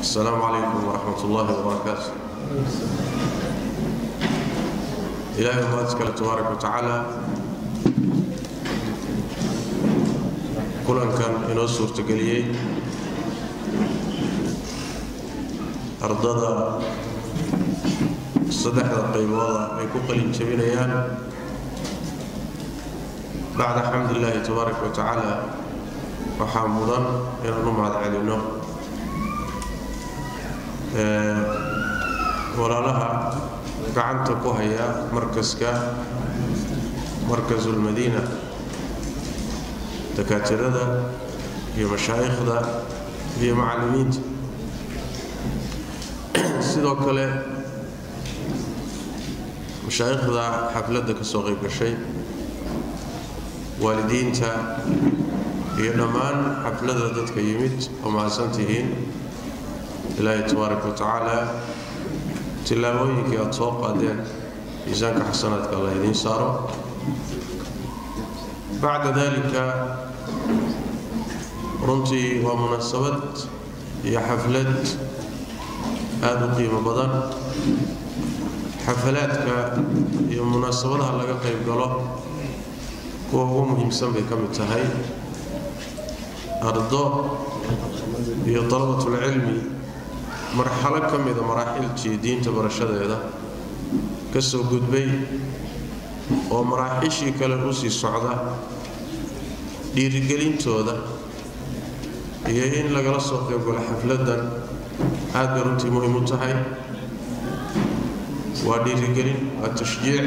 السلام عليكم ورحمة الله وبركاته إلهي ومادك تبارك وتعالى kulankan inoo suurtageliyey ardada saddexda qaybooda ay ku qalin jabinayaan bacda xamdillaahi tabaaraka wa tacaala waxaa mudan inaan u mahad celinno walaalaha gacanta ku haya markaska markasulmadiina dakaatirada iyo mashaa'ikhda iyo macallimiinta. Sidoo kale mashaa'ikhda xafladda ka qayb gashay waalidiinta iyo dhammaan xafladda dadka yimid oo mahadsan ilaahay tabaaraka wa tacaala tillaabooyinkii aada soo qaadeen miisaanka xasanaadka alla idiin saaro. Bacda dalika runtii waa munaasabad iyo xaflad aada u qiimo badan. Xafalaadka iyo munaasabadaha laga qayb galo kuwa ugu muhiimsan bay ka mid tahay. Ardo iyo dalabatulcilmi marxalo ka mida maraaxiltii diinta barashadeeda ka soo gudbay oo maraaxiishii kale u sii socda dhiirigelintooda iyo in lagala soo qaybgalo xafladdan aad bay runtii muhiim u tahay. Waa dhiirigelin waa tashjiic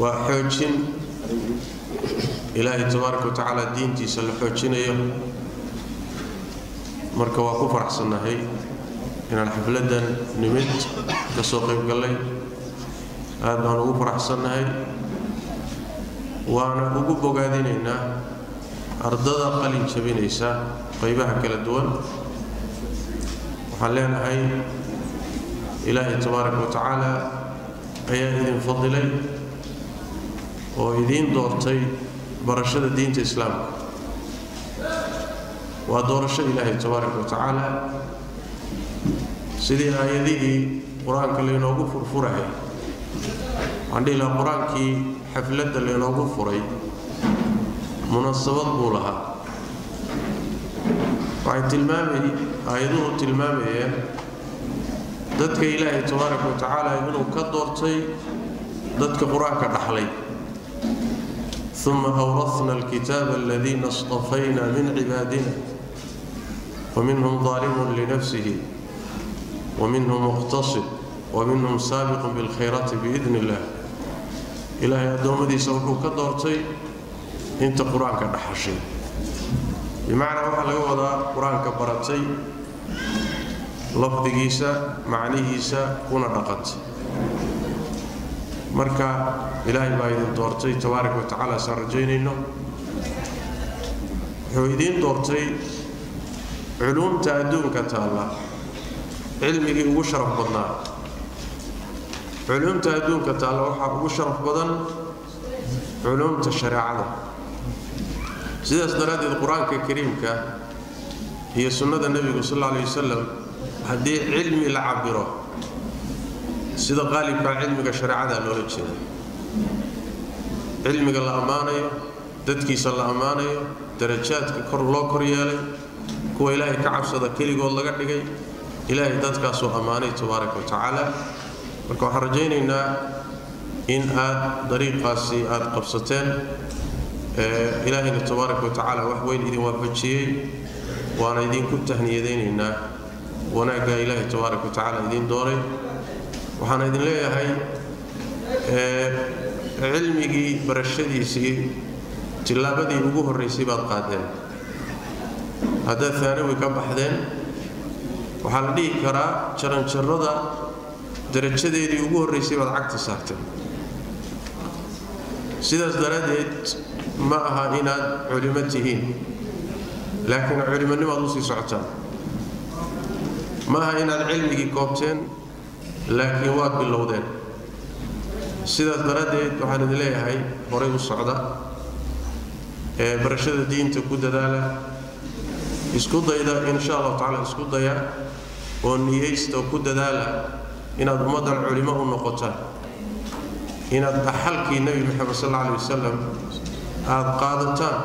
waa xoojin. Ilaahay tabaaraka wa tacaala diintiisa la xoojinayo marka waa ku faraxsannahay inaan xafladdan nimid ka soo qaybgallay aad baan ugu faraxsannahay waana ugu bogaadinaynaa ardada qalin jabinaysa qaybaha kala duwan. Waxaan leenahay ilaahay tabaaraka wa tacaala ayaa idin fadilay oo idiin doortay barashada diinta islaamka waa doorasho ilaahay tabaaraka wa sidii aayadihii qur'aanka laynoogu furfurahay waxaan dhihi lahaa qur'aankii xafladda laynoogu furay munasabad buu lahaa. Waxay tilmaamay aayaduhu tilmaamayeen dadka ilaahay tabaaraka wa inuu ka doortay dadka qur'aanka dhaxlay. Uma awrasna alkitaaba aladiina istafayna min cibaadina. ظaalimun linafsihi waminhum muqtasid waminhum saabiqun bilkhayraati biidn illah ilaahay addoommadiisa wuxuu ka doortay inta qur'aanka dhaxashay bimacnaa waxaa laga wadaa qur'aanka baratay lafdigiisa macnihiisa kuna dhaqantay marka ilaahay baa idin doortay tabaaraka wa tacaala saan rajaynayno wuxuu doortay culuumta adduunka taalla cilmigii ugu sharaf badnaa. Culuumta adduunka taalla waxaa ugu sharaf badan culuumta shareecada sidaas daraaddeed qur'aanka kariimka iyo sunnada nebigu sal alay wasalam haddii cilmi la cabiro sida qaalibkaa cilmiga shareecada loola jeeda cilmiga la ammaanayo dadkiisa la ammaanayo darajaadka kor loo kor yeelay kuwa ilaahay ka cabsada keligood laga dhigay. Ilaahay dadkaasuu ammaanay tabaaraka wa tacaala. Marka waxaan rajaynaynaa in aad dariiqaasi aad qabsateen ilaahayna tabaaraka wa tacaala wax weyn idin waafajiyey. Waana idinku tahniyadaynaynaa. Wanaaggaa ilaahay tabaaraka wa tacaala idiin dooray. Waxaan idin leeyahay cilmigii barashadiisii tillaabadii ugu horraysay baad qaadeen haddaad aanawi ka baxdeen waxaa la dhihi karaa jaranjarrada darajadeedii ugu horraysay baad cagta saarteen. Sidaas daraaddeed ma aha inaad culimo tihiin laakiin culimonimaad u sii socotaan. Ma aha inaad cilmigii koobteen laakiin waad bilowdeen. Sidaas daraaddeed waxaan idin leeyahay horay u socda ee barashada diinta ku dadaala isku dayda insha allahu tacala isku daya oo niyaysta oo ku dadaala inaad ummaddan culimo u noqotaan inaad dhaxalkii nebi moxamed sal alla alay wasalam aada qaadataan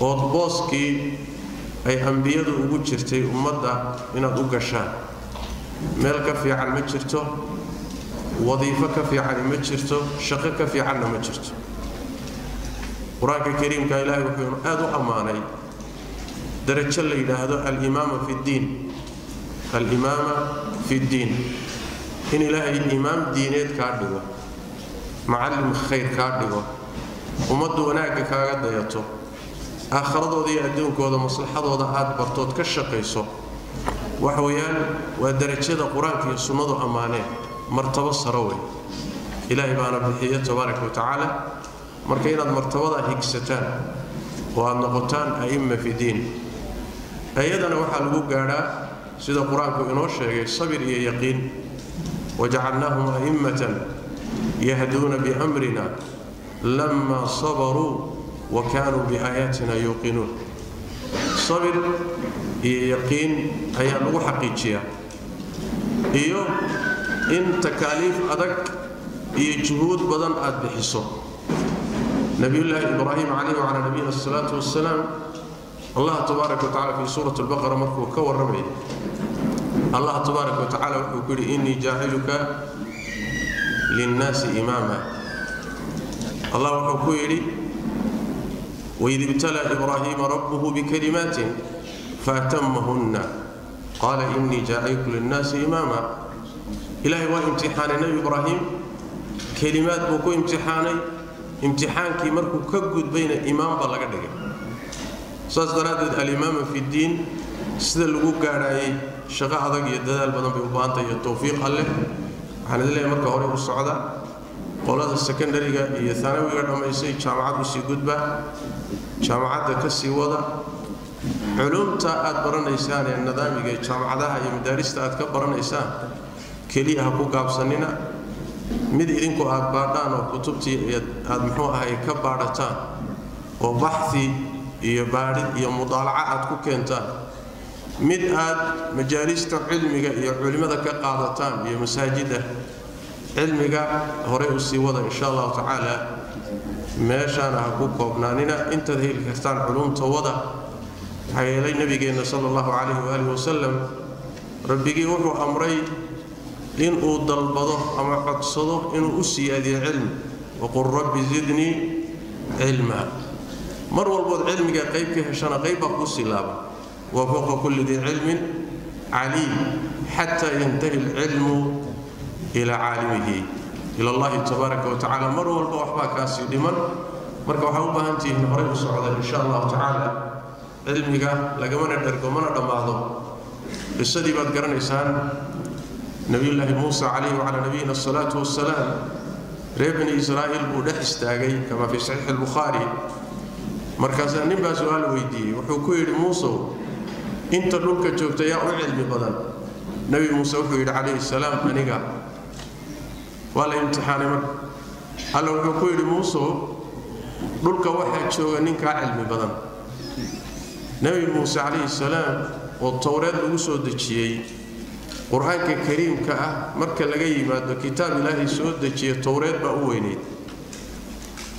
ood booskii ay ambiyadu ugu jirtay ummadda inaad u gashaan. Meel ka fiican ma jirto wadiifo ka fiicani ma jirto shaqo ka fiicanna ma jirto. Qur'aanka kariimka ilaahay wuxuu aada u ammaanay darajo la yidhaahdo alimaama fi ddiin alimaama fi ddiin in ilaahay imaam diineed kaa dhigo. Macallim khayr kaa dhigo. Ummaddu wanaagga kaaga dayato. Aakhiradooda iyo adduunkooda maslaxadooda aad bartood ka shaqayso. Waxa weeyaan waa darajada qur'aanka iyo sunnadu ammaaneen. Martabo saro wey ilaahay baana bixiya tabaaraka wa tacaala. Marka inaad martabadaa higsataan oo aad noqotaan a'imma fi diin ayadana waxaa lagu gaadhaa sida qur'aanku inoo sheegay sabir iyo yaqiin. Wajacalnaahum a'immatan yahduuna biamrina lama sabaruu wa kaanuu biaayaatina yuuqinuun. Sabir iyo yaqiin ayaa lagu xaqiijiyaa. Iyo in takaaliif adag iyo juhuud badan aad bixiso. Nabiyullaahi ibraahim calayhi wacalaa nabiyina asalaatu wassalaam allah tabaaraka wa tacala fii suurati albaqara markuu ka warramaya allah tabaaraka wa tacala wuxuu ku yidhi innii jaaciluka linnaasi imaama. Allah wuxuu ku yidhi waid ibtalaa ibraahiima rabbuhu bikalimaatin faatamahunna qaala innii jaaciluka linnaasi imaama. Ilaahay waa imtixaanay nebi ibraahim kelimaad buu ku imtixaanay. Imtixaankii markuu ka gudbayna imaam baa laga dhigay saas daraaddeed alimaama fi ddiin sida lagu gaadhaayay shaqo adag iyo dadaal badan bay u baahantay iyo towfiiq alleh. Waxaan idin leeyahay marka hore u socda qolada sekondariga iyo anawiga dhammaysay jaamacad u sii gudba jaamacadda ka sii wada. Culumta aad baranaysaan ee nidaamiga jaamacadaha iyo madaarista aad ka baranaysaan keliya ha ku gaabsanina. Mid idinku aad baadhaan oo kutubtii aad muxuu ahay ka baadhataan oo baxi iyo baadhid iyo mudaalaca aad ku keentaan. Mid aad majaalista cilmiga iyo culimmada ka qaadataan iyo masaajidda cilmiga horey u sii wada insha allahu tacaala meeshaana ha ku koobnaanina intaad heli kartaan culumta wada. Maxaa yeelay nebigeenna sala allahu calayhi waaalih wasalam rabbigii wuxuu amray inuu dalbado ama codsado inuu u siyaadiyo cilmi. Waqul rabbi zidnii cilma mar walbood cilmiga qayb ka heshana qayb baa kuu silaaba wa fowqa kulli dii cilmin caliim xataa yantahi alcilmu ilaa caalimihi. Ila allahi tabaaraka wa tacala mar walba waxbaa kaasii dhiman. Marka waxaa u baahan tihiin horay u socda insha allahu tacaala cilmiga lagamana dhergo mana dhammaado. Qisadii baad garanaysaan nabiyullaahi muusa calayhi wacalaa nabiyina asalaatu wassalaam reer bani israa'iil buu dhex istaagay kama fii saxiixi albukhaari markaasaa nin baa su'aal weydiiyey. Wuxuu ku yidhi muusow inta dhulka joogta yaa u cilmi badan. Nebi muuse wuxuu yidhi calayhi salaam aniga. Waa la imtixaanay marka. Alla wuxuu ku yidhi muusow dhulka waxaa jooga ninkaa cilmi badan. Nebi muuse calayhi salaam oo towreed lagu soo dejiyey qur'aanka kariimka ah marka laga yimaado kitaab ilaahay soo dejiya towreed baa u weynayd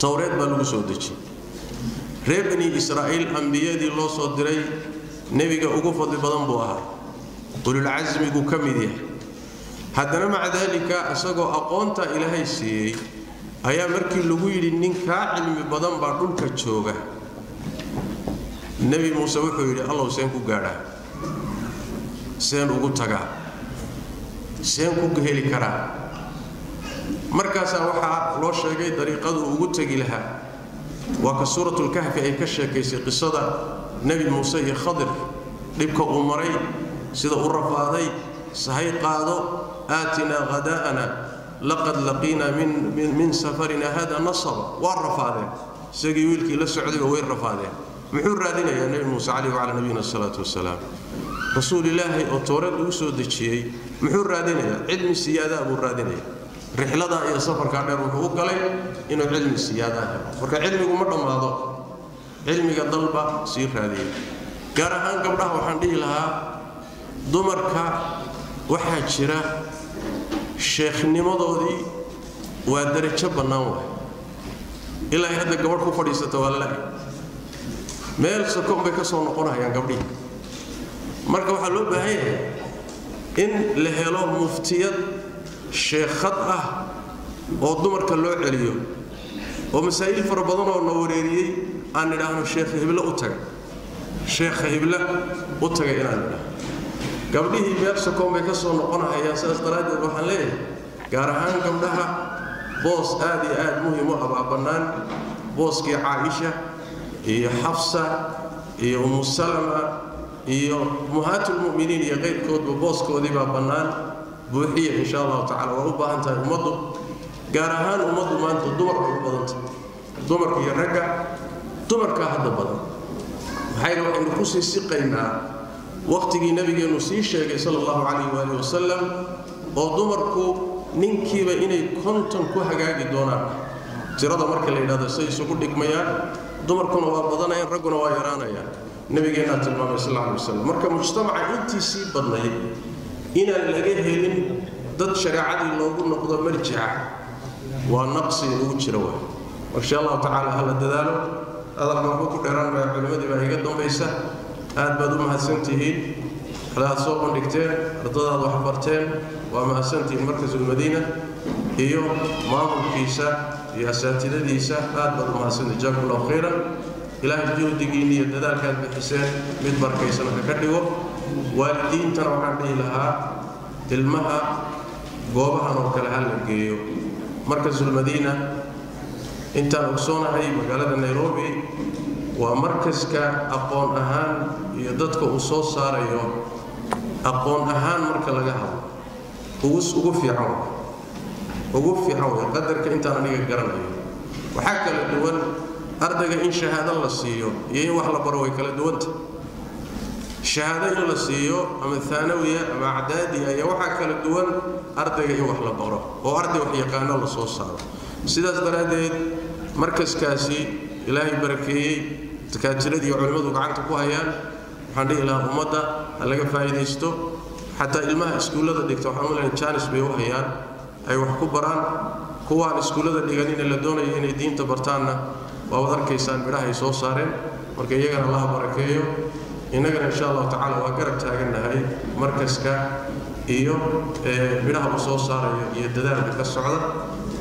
towreed baa lagu soo dejiyey reer bani israa'iil ambiyadii loo soo diray nebiga ugu fadli badan buu ahaa. Ululcasmiguu ka mid yahay. Haddana maca daalika isagoo aqoontaa ilaahay siiyey ayaa markii lagu yidhi nin kaa cilmi badan baa dhulka jooga. Nebi muuse wuxuu yidhi allow seen ku gaadhaa. Seen ugu tagaa seen ku heli karaa. Markaasaa waxaa loo sheegay dariiqadu ugu tegi lahaa waa ka suuratulkahfi ay ka sheekaysay qisada nebi muuse iyo khadir. Dhibka uu maray sida u rafaaday sahay qaado aatinaa hadaa'ana laqad laqiinaa min safarina hada nasaba waa rafaadeen. Isagii wiilkii la socdayba way rafaadeen. Muxuu raadinayaa nebi muuse caleyh wacalaa nabiyina asalaatu wasalaam rasuul ilaahay oo towreed lagu soo dejiyey muxuu raadinayaa? Cilmi siyaadaa buu raadinaya rixladaa iyo safarkaa dheer wuxuu u galay inuu cilmi siyaadaa helo. Marka cilmigu ma dhammaado cilmiga dalba sii raadiyay gaar ahaan gabdhaha waxaan dhihi lahaa dumarka waxaa jira sheekhnimadoodii waa darajo bannaan waay. Ilaa hadda gabadh ku fadhiisata waa lalahay meel sokon bay ka soo noqonayaan gabdhihii. Marka waxaa loo baahan yahay in la helo muftiyad sheekhad ah oo dumarka loo celiyo oo masaa'il fara badan oo na wareeriyey aan nidhaahno sheekha hiblo u taga sheekha hiblo u taga inaan nidhaahno. Gabdhihii sokoon bay ka soo noqonahayaan sidaas daraaddeed waxaan leeyahay gaar ahaan gabdhaha boos aad iyo aad muhiim u abaa bannaan booskii caaisha iyo xafsa iyo umu salama iyo muhaatulmu'miniin iyo qayrkoodba booskoodii baa bannaan buuxiya insha allahu tacala waa u baahan tahay ummaddu gaar ahaan ummaddu maanta dumar bay u badanta. Dumarka iyo ragga dumarkaa hadda badan. Maxayna waxaynu ku sii siqaynaa wakhtigii nabigeennu sii sheegay sala allahu calayh waali wasalam oo dumarku ninkiiba inay konton ku hagaagi doonaan. Tirada marka la yidhahdo say isugu dhigmayaan. Dumarkuna waa badanayaan ragguna waa yaraanayaan. Nabigeennaa tilmaamay sal alay wasalam marka mujtamaca intii sii badnayd inaan laga helin dad shareecadii loogu noqdo marjica waa naqsi inugu jira waay. Insha allahu tacaala hala dadaalo. Hadalka waxba ku dheeraan maya culimmadii baa iga dambaysa. Aad baad u mahadsantihiin hadaad soo bandhigteen ardadaad wax barteen waa mahadsantihiin markasulmadiina iyo maamulkiisa iyo asaatidadiisa aad baad u mahadsantihin jazakum allahu khayran. Ilaahay juhdigiinni iyo dadaalkaad bixiseen mid barkaysana ka dhigo waalidiintana waxaan dhihi lahaa ilmaha goobahan oo kale ha la geeyo markasulmadiina intaan ogsoonahay magaalada nairobi waa markaska aqoon ahaan iyo dadka uu soo saarayo aqoon ahaan marka laga hadlo ugu fiican ugu fiican way qadarka intaan aniga garanayo. Waxaa kala duwan ardayga in shahaado la siiyo iyo in wax la baro way kala duwanta shahaado in la siiyo ama aanawiya ama acdaadiya iyo waxaa kala duwan ardayga in wax la baro oo arday wax yaqaano la soo saaro. Sidaas daraaddeed markaskaasi ilaahay barakeeyey dakaatiradii iyo culimmadu gacanta ku hayaan waxaan dhihi lahaa ummadda ha laga faa'iidaysto. Xataa ilmaha iskuullada dhigta waxaan u leeyahay jaanis bay u hayaan. Ay wax ku baraan kuwaan iskuullada dhiganina la doonayo inay diinta bartaanna waa wad arkaysaan midhaha ay soo saareen. Marka iyagana allaha barakeeyo innagana insha allahu tacaala waa garab taagannahay markaska iyo midhaha uu soo saarayo iyo dadaalka ka socda.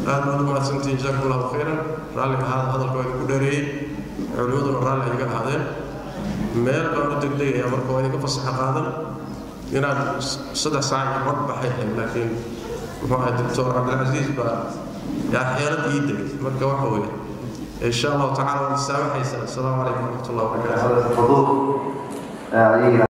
Aad baad u mahadsantihin allahu khayran. Raalliga ahaada hadalka waa idinku dheereeyey. Raalli iga ahaadeen. Meel baan u degdegayaa marka waa idinka fasaxa qaadan. Inaan saddex saac iyo cod baxay ahayd laakiin muxuu ahay doctor cabdilcasiis baa yaa ii degay. Marka waxa weeye insha allahu tacaala waad saamaxaysaa asalaamu calaykum waraxmat ullah wabarakaatu 呃也给